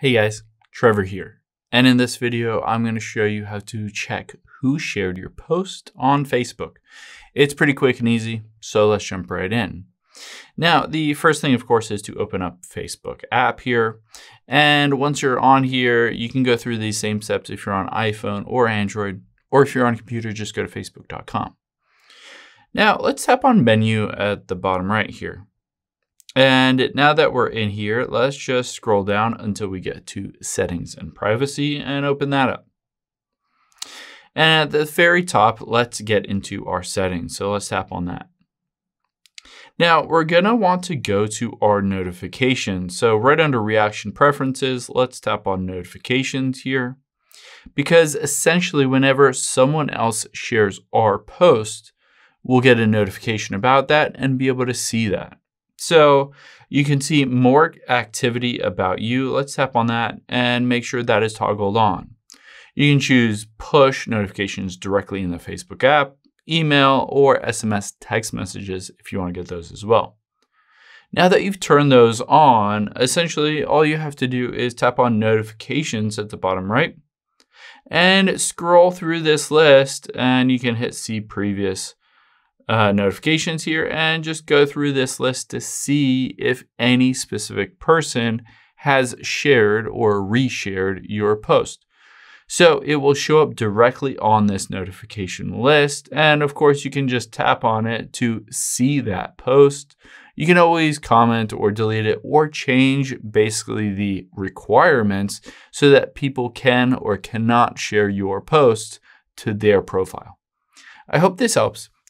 Hey guys, Trevor here. And in this video, I'm going to show you how to check who shared your post on Facebook. It's pretty quick and easy, so let's jump right in. Now, the first thing, of course, is to open up Facebook app here. And once you're on here, you can go through these same steps if you're on iPhone or Android, or if you're on computer, just go to facebook.com. Now, let's tap on menu at the bottom right here. And now that we're in here, let's just scroll down until we get to settings and privacy and open that up. And at the very top, let's get into our settings. So let's tap on that. Now we're gonna want to go to our notifications. So right under reaction preferences, let's tap on notifications here. Because essentially whenever someone else shares our post, we'll get a notification about that and be able to see that. So you can see more activity about you. Let's tap on that and make sure that is toggled on. You can choose push notifications directly in the Facebook app, email, or SMS text messages if you want to get those as well. Now that you've turned those on, essentially all you have to do is tap on notifications at the bottom right and scroll through this list and you can hit see previous uh, notifications here and just go through this list to see if any specific person has shared or reshared your post. So it will show up directly on this notification list. And of course, you can just tap on it to see that post. You can always comment or delete it or change basically the requirements so that people can or cannot share your post to their profile. I hope this helps.